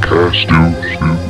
podcast, Stu, Stu.